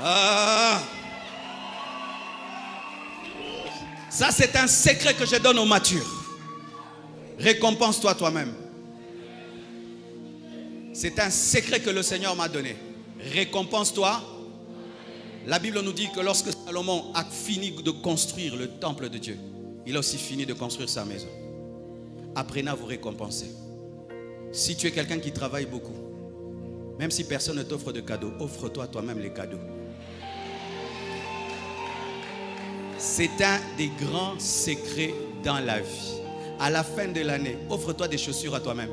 Ah. Ça, c'est un secret que je donne aux matures. Récompense-toi toi-même. C'est un secret que le Seigneur m'a donné. Récompense-toi. La Bible nous dit que lorsque Salomon a fini de construire le temple de Dieu, il a aussi fini de construire sa maison. Apprenez à vous récompenser. Si tu es quelqu'un qui travaille beaucoup, même si personne ne t'offre de cadeaux, offre-toi toi-même les cadeaux. C'est un des grands secrets dans la vie. À la fin de l'année, offre-toi des chaussures à toi-même.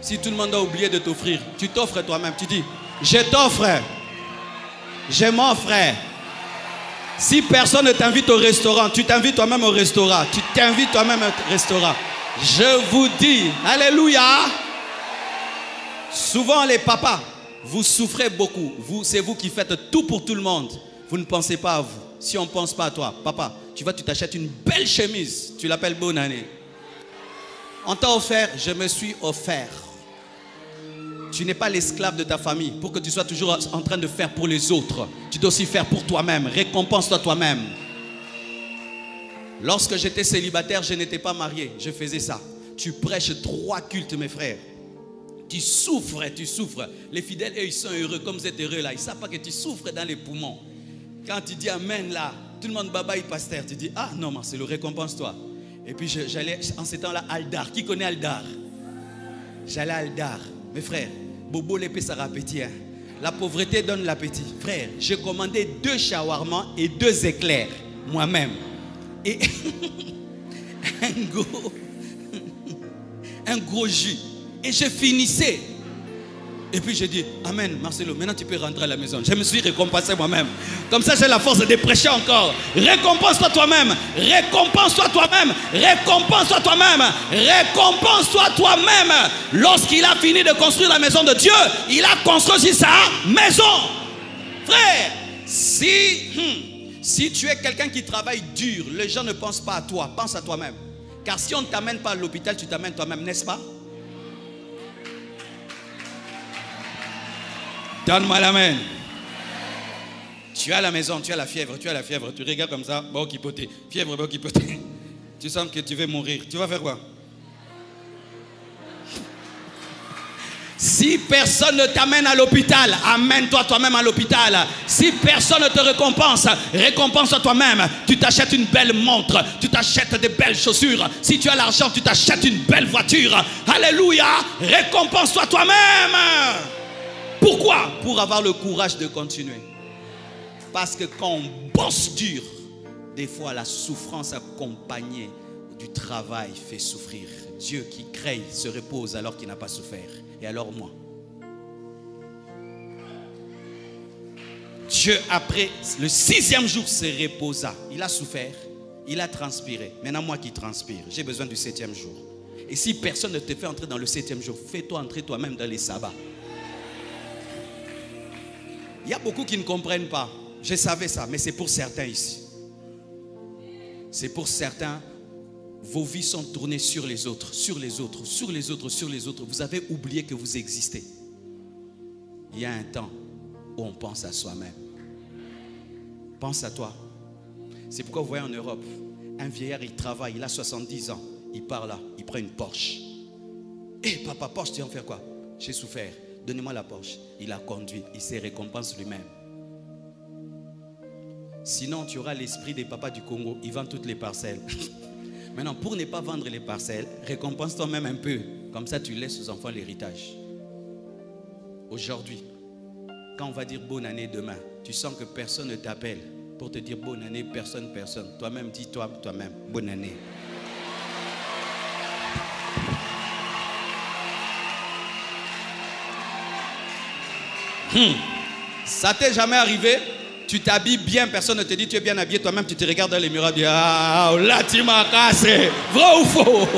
Si tout le monde a oublié de t'offrir, tu t'offres toi-même. Tu dis, je t'offre. Je m'offre. Si personne ne t'invite au restaurant, tu t'invites toi-même au restaurant. Tu t'invites toi-même au restaurant. Je vous dis, Alléluia. Souvent les papas, vous souffrez beaucoup. Vous, c'est vous qui faites tout pour tout le monde. Vous ne pensez pas à vous. Si on ne pense pas à toi, papa, tu vas, tu t'achètes une belle chemise. Tu l'appelles bonne année. On t'a offert, je me suis offert. Tu n'es pas l'esclave de ta famille pour que tu sois toujours en train de faire pour les autres. Tu dois aussi faire pour toi-même. Récompense-toi toi-même. Lorsque j'étais célibataire, je n'étais pas marié. Je faisais ça. Tu prêches trois cultes, mes frères. Tu souffres, tu souffres. Les fidèles, eux, ils sont heureux. Comme vous êtes heureux là, ils ne savent pas que tu souffres dans les poumons. Quand tu dis Amen là, tout le monde baba pasteur. Tu dis Ah non, le récompense-toi. Et puis j'allais en ces temps-là, Aldar. Qui connaît Aldar? J'allais Aldar. Mes frères, Bobo l'épée, ça appétit. Hein. La pauvreté donne l'appétit. Frère, j'ai commandé deux shawarma et deux éclairs, moi-même. Et un gros, un gros jus. Et je finissais. Et puis j'ai dit, Amen, Marcelo, maintenant tu peux rentrer à la maison. Je me suis récompensé moi-même. Comme ça, j'ai la force de prêcher encore. Récompense-toi toi-même. Récompense-toi toi-même. Récompense-toi toi-même. Récompense-toi toi-même. Lorsqu'il a fini de construire la maison de Dieu, il a construit sa maison. Frère, si, hmm, si tu es quelqu'un qui travaille dur, les gens ne pensent pas à toi, pense à toi-même. Car si on ne t'amène pas à l'hôpital, tu t'amènes toi-même, n'est-ce pas? Donne-moi la main. Tu as la maison, tu as la fièvre, tu as la fièvre, tu regardes comme ça, bon poté, fièvre, bon poté. Tu sens que tu veux mourir. Tu vas faire quoi? Si personne ne t'amène à l'hôpital, amène-toi toi-même à l'hôpital. Si personne ne te récompense, récompense-toi toi-même. Tu t'achètes une belle montre, tu t'achètes des belles chaussures. Si tu as l'argent, tu t'achètes une belle voiture. Alléluia, récompense-toi toi-même. Pourquoi? Pour avoir le courage de continuer. Parce que quand on bosse dur, des fois la souffrance accompagnée du travail fait souffrir. Dieu qui crée se repose alors qu'il n'a pas souffert. Et alors moi? Dieu, après le sixième jour, se reposa. Il a souffert, il a transpiré. Maintenant, moi qui transpire, j'ai besoin du septième jour. Et si personne ne te fait entrer dans le septième jour, fais-toi entrer toi-même dans les sabbats. Y a beaucoup qui ne comprennent pas. Je savais ça, mais c'est pour certains ici. C'est pour certains, vos vies sont tournées sur les autres, sur les autres, sur les autres, sur les autres. Vous avez oublié que vous existez. Il y a un temps où on pense à soi-même. Pense à toi. C'est pourquoi vous voyez en Europe, un vieillard, il travaille, il a 70 ans, il part là, il prend une Porsche. Et eh, papa, Porsche, tu vas en faire quoi? J'ai souffert. Donnez-moi la Porsche. Il a conduit, il s'est récompense lui-même. Sinon, tu auras l'esprit des papas du Congo, ils vendent toutes les parcelles. Maintenant, pour ne pas vendre les parcelles, récompense toi-même un peu. Comme ça, tu laisses aux enfants l'héritage. Aujourd'hui, quand on va dire bonne année demain, tu sens que personne ne t'appelle pour te dire bonne année, personne, personne. Toi-même, dis-toi, toi-même, bonne année. Hmm. Ça t'est jamais arrivé? Tu t'habilles bien, personne ne te dit tu es bien habillé, toi-même tu te regardes dans les miroirs et dis Ah, là tu m'as cassé. Vrai ou faux?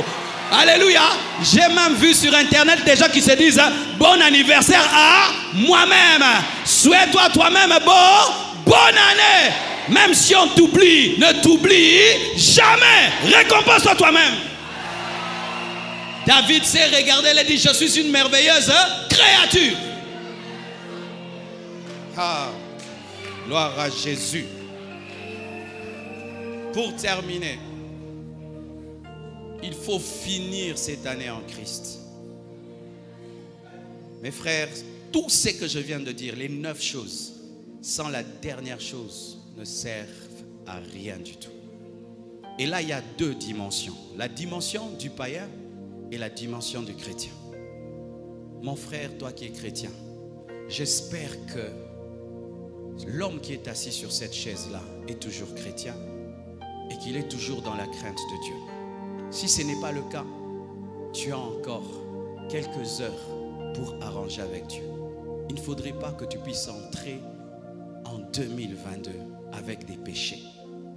Alléluia. J'ai même vu sur internet des gens qui se disent Bon anniversaire à moi-même. Souhaite-toi toi-même bon, bonne année. Même si on t'oublie, ne t'oublie jamais. Récompense-toi toi-même. David s'est regardé, a dit Je suis une merveilleuse créature. Ah. Gloire à Jésus. Pour terminer, il faut finir cette année en Christ. Mes frères, tout ce que je viens de dire, les neuf choses, sans la dernière chose, ne servent à rien du tout. Et là, il y a deux dimensions. La dimension du païen et la dimension du chrétien. Mon frère, toi qui es chrétien, j'espère que l'homme qui est assis sur cette chaise-là est toujours chrétien et qu'il est toujours dans la crainte de Dieu. Si ce n'est pas le cas, tu as encore quelques heures pour arranger avec Dieu. Il ne faudrait pas que tu puisses entrer en 2022 avec des péchés.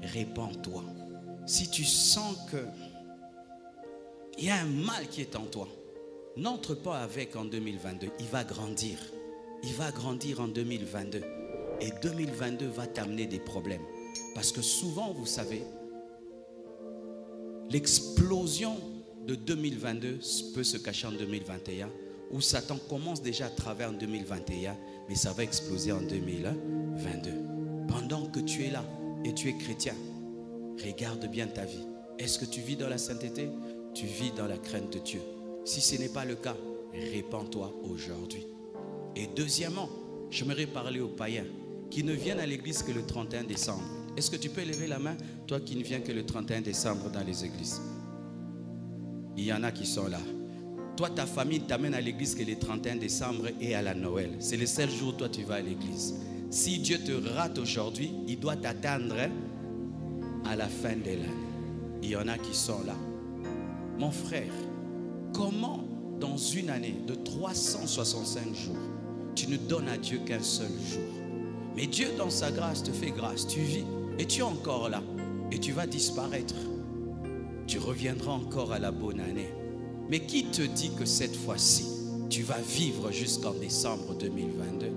Répands-toi. Si tu sens que il y a un mal qui est en toi, n'entre pas avec en 2022. Il va grandir. Il va grandir en 2022. Et 2022 va t'amener des problèmes. Parce que souvent, vous savez, l'explosion de 2022 peut se cacher en 2021, où Satan commence déjà à travers en 2021, mais ça va exploser en 2022. Pendant que tu es là et tu es chrétien, regarde bien ta vie. Est-ce que tu vis dans la sainteté? Tu vis dans la crainte de Dieu. Si ce n'est pas le cas, répands-toi aujourd'hui. Et deuxièmement, j'aimerais parler aux païens qui ne viennent à l'église que le 31 décembre. Est-ce que tu peux lever la main, toi qui ne viens que le 31 décembre dans les églises? Il y en a qui sont là. Toi, ta famille t'amène à l'église que le 31 décembre et à la Noël. C'est le seul jour où toi tu vas à l'église. Si Dieu te rate aujourd'hui, il doit t'attendre à la fin de l'année. Il y en a qui sont là. Mon frère, comment dans une année de 365 jours, tu ne donnes à Dieu qu'un seul jour? Mais Dieu, dans sa grâce, te fait grâce. Tu vis et tu es encore là. Et tu vas disparaître. Tu reviendras encore à la bonne année. Mais qui te dit que cette fois-ci, tu vas vivre jusqu'en décembre 2022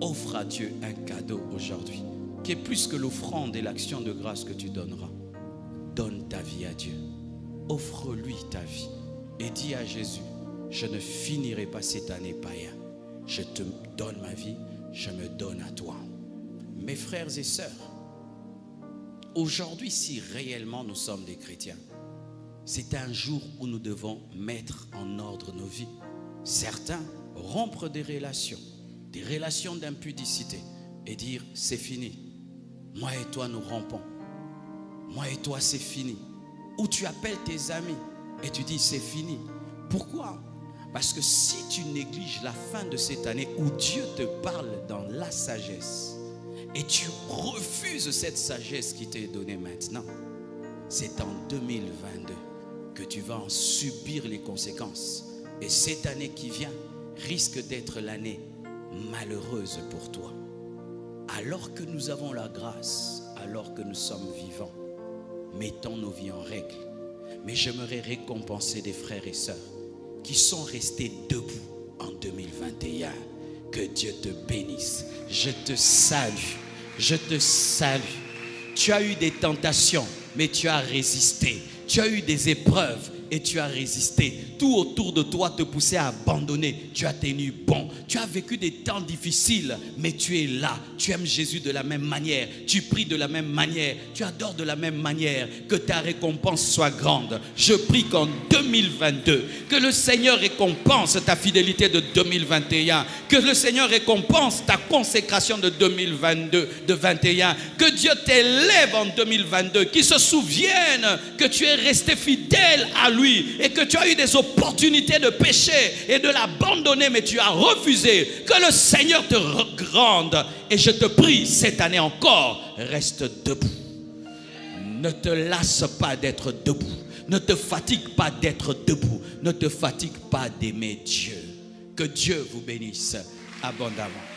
Offre à Dieu un cadeau aujourd'hui, qui est plus que l'offrande et l'action de grâce que tu donneras. Donne ta vie à Dieu. Offre-lui ta vie. Et dis à Jésus, je ne finirai pas cette année païen. Je te donne ma vie, je me donne à toi. Mes frères et sœurs, aujourd'hui, si réellement nous sommes des chrétiens, c'est un jour où nous devons mettre en ordre nos vies. Certains rompre des relations, des relations d'impudicité et dire c'est fini. Moi et toi nous rompons. Moi et toi c'est fini. Ou tu appelles tes amis et tu dis c'est fini. Pourquoi Parce que si tu négliges la fin de cette année où Dieu te parle dans la sagesse et tu refuses cette sagesse qui t'est donnée maintenant, c'est en 2022 que tu vas en subir les conséquences. Et cette année qui vient risque d'être l'année malheureuse pour toi. Alors que nous avons la grâce, alors que nous sommes vivants, mettons nos vies en règle. Mais j'aimerais récompenser des frères et sœurs qui sont restés debout en 2021. Que Dieu te bénisse. Je te salue. Je te salue. Tu as eu des tentations, mais tu as résisté. Tu as eu des épreuves et tu as résisté. Tout autour de toi te poussait à abandonner. Tu as tenu bon. Tu as vécu des temps difficiles, mais tu es là. Tu aimes Jésus de la même manière. Tu pries de la même manière. Tu adores de la même manière. Que ta récompense soit grande. Je prie qu'en 2022, que le Seigneur récompense ta fidélité de 2021. Que le Seigneur récompense ta consécration de 2022, de 21. Que Dieu t'élève en 2022. Qu'il se souvienne que tu es resté fidèle à lui et que tu as eu des opportunités de pécher et de l'abandonner, mais tu as refusé. Que le Seigneur te grande. Et je te prie, cette année encore, reste debout. Ne te lasse pas d'être debout. Ne te fatigue pas d'être debout. Ne te fatigue pas d'aimer Dieu. Que Dieu vous bénisse abondamment.